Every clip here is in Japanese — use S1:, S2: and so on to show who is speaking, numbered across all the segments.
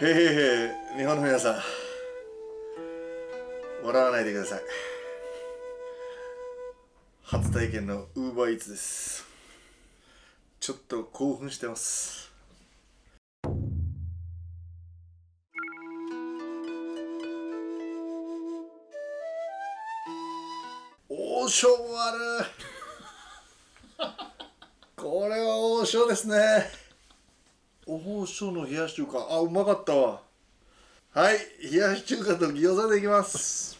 S1: へへへ日本の皆さん。笑わないでください。初体験のウーバーイーツです。ちょっと興奮してます。王将もある。これは王将ですね。王将の冷やし中華。あうまかったわ。はい冷やし中華と餃子でいきます。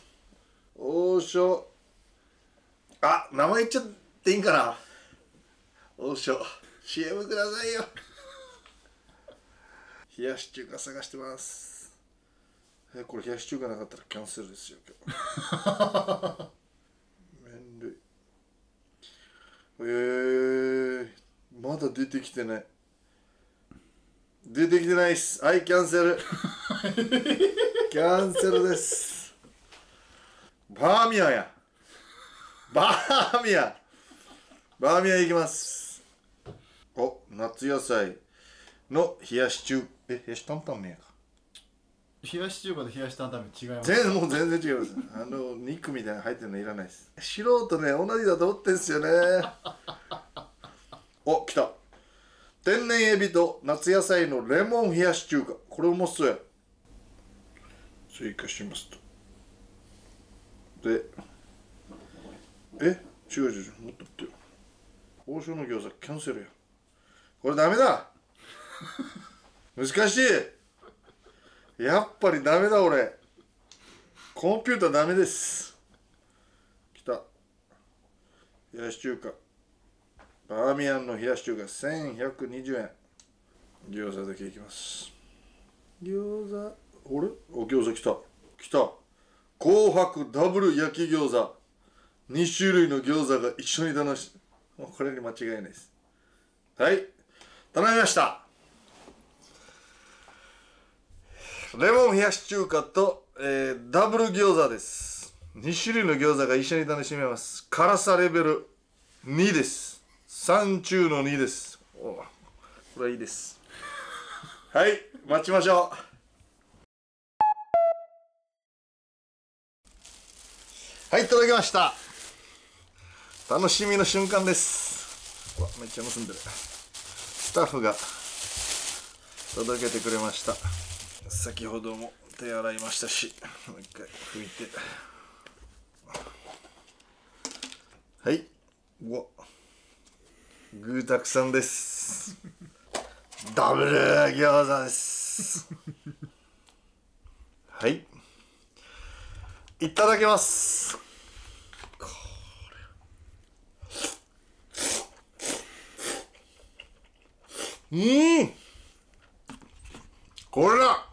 S1: 王将。あ名前言っちゃっていいんかな。王将。CM くださいよ。冷やし中華探してます。えこれ冷やし中華なかったらキャンセルですよ今日。麺類。えー、まだ出てきてない出てきてないっす。はいキャンセル。キャンセルです。バーミヤンや。バーミヤン。バーミヤン行きます。お夏野菜の冷やし中え冷やし担々麺やか。
S2: 冷やし中華と冷やし担々麺違います。
S1: 全然もう全然違います。あの肉みたいなの入ってるのいらないです。素人ね同じだと思ってんすよね。お来た天然エビと夏野菜のレモン冷やし中華。これうまそうや追加しますと。でえ？違う違う違う。もっとってよ。王将の餃子キャンセルや。これダメだ。難しい。やっぱりダメだ俺。コンピューターダメです。きた。冷やし中華。バーミヤンの冷やし中華1120円。餃子だけいきます。餃子あれ？お餃子きた。きた。紅白ダブル焼き餃子。2種類の餃子が一緒に楽しもうこれに間違いないです。はい。頼みました。レモン冷やし中華と、えーダブル餃子です。2種類の餃子が一緒に楽しめます。辛さレベル2です3中の2です。おこれはいいです。はい待ちましょう。はいいただきました。楽しみの瞬間です。うわめっちゃ結んでる。スタッフが届けてくれました。先ほども手洗いましたしもう一回拭いて。はいうわ具たくさんです。ダブル餃子です。はい。いただきます。これ。うん。これだ。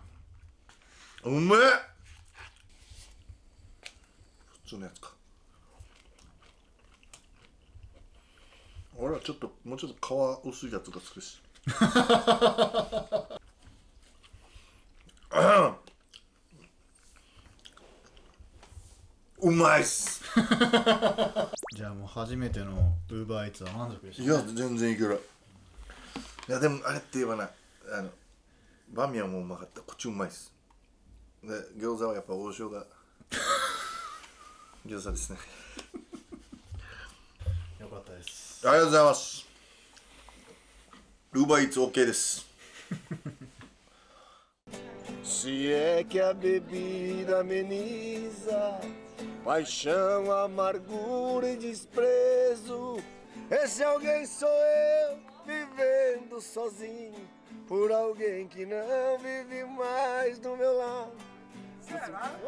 S1: うめえ。普通のやつか俺はちょっともうちょっと皮薄いやつが好きです。うまいっす。
S2: じゃあもう初めてのウーバーイーツは満足でした
S1: いや全然いける。いやでもあれって言えばなあのバーミヤンもうまかった。こっちうまいっす。で餃子はやっぱ王将が 餃子ですねありがとうございますウーバーイーツ OK です
S3: Se é que a bebida ameniza paixão, amargura e desprezo, esse alguém sou eu vivendo sozinho por alguém que não vive mais do meu lado. Será?